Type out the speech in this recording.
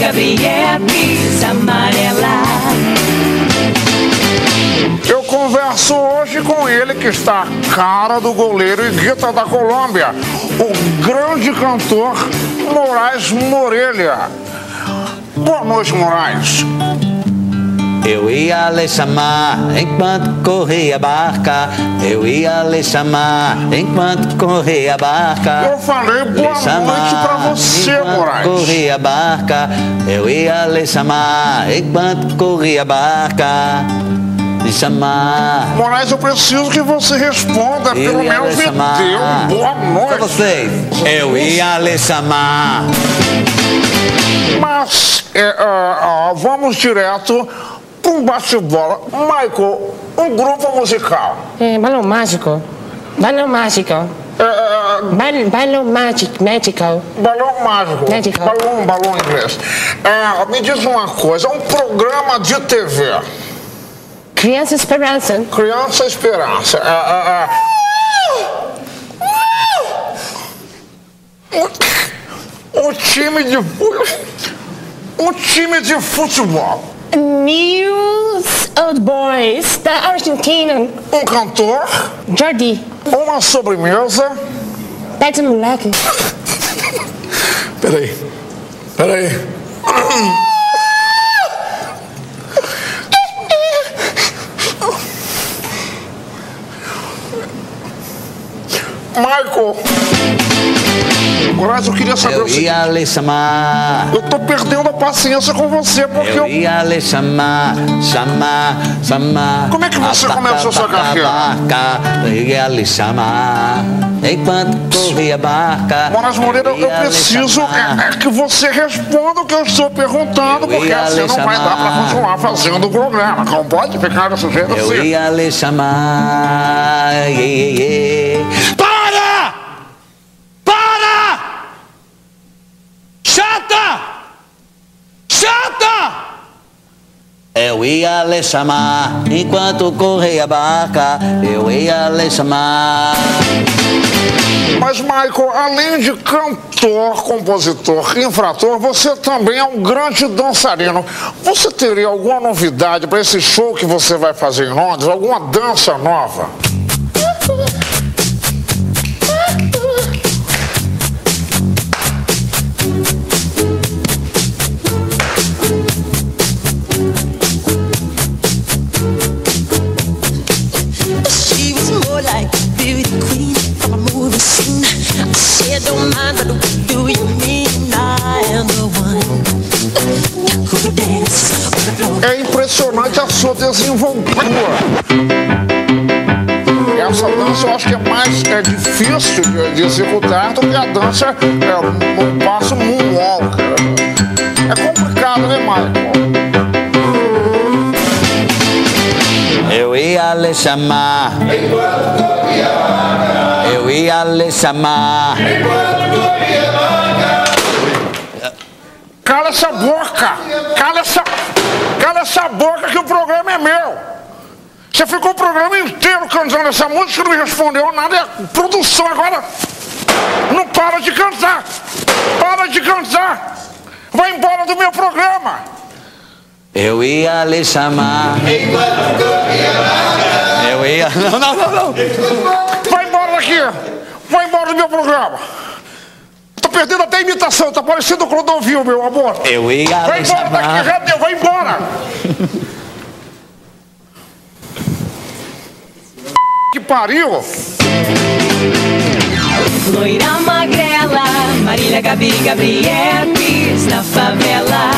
Gabriel, brisa amarela. Eu converso hoje com ele que está cara do goleiro e guita da Colômbia, o grande cantor Moraes Morelha. Boa noite, Moraes. Eu ia lhe chamar enquanto corria a barca. Eu ia lhe chamar enquanto corria a barca. Eu falei boa noite pra você, enquanto Moraes. corria a barca. Eu ia lhe chamar enquanto corria a barca. Lhe chamar. Moraes, eu preciso que você responda, Eu pelo menos me um boa Pra noite. vocês. Eu ia lhe chamar. Mas é, ah, ah, vamos direto um bate-bola. Michael, um grupo musical. É, balão mágico. Balão mágico. É, é, Bal, balão mágico. Magical. balão mágico. Magical. Balão, balão inglês. É, me diz uma coisa, um programa de TV. Criança Esperança. Criança Esperança. É, é, é. Um, um time de um time de futebol. News Old Boys da Argentina. Um cantor, Jordi. uma sobremesa. Pede moleque. Peraí. Peraí. Michael. Moraes, eu queria saber Eu o seguinte. ia lhe chamar. Eu tô perdendo a paciência com você, porque Eu eu. ia lhe chamar, chamar, chamar. Como é que você Ataca, começou sua ataca, carreira? Barca, eu ia lhe chamar. Enquanto corria a barca. Moraes Moreira, eu lhe preciso é, é que você responda o que eu estou perguntando, Eu porque assim não vai dar pra chamar. continuar fazendo o programa. Não pode ficar desse jeito Eu assim. ia lhe chamar. Yeah, yeah, yeah. Para! Para! Chata! Chata! Eu ia lhe chamar enquanto corria a barca. Eu ia lhe chamar. Mas, Michael, além de cantor, compositor, infrator, você também é um grande dançarino. Você teria alguma novidade para esse show que você vai fazer em Londres? Alguma dança nova? É impressionante a sua desenvoltura. Essa dança eu acho que é mais é difícil de, de executar do que a dança é, passo moonwalk. É complicado, né, Michael? Eu ia lhe chamar. Eu ia lhe chamar. Cala essa boca! Cala essa, cala essa boca que o programa é meu! Você ficou o programa inteiro cantando essa música e não me respondeu nada. É produção agora. Não para de cantar! Para de cantar! Vai embora do meu programa! Eu ia lhe chamar. Eu ia. Não, não, não, não. Vai embora daqui! Vai embora do meu programa! perdendo até a imitação, tá parecendo o Clodovil, meu amor. Eu ia Vai embora chamar. daqui, já deu, vai embora. que pariu. Loira magrela, Marília Gabi Gabriel, na favela.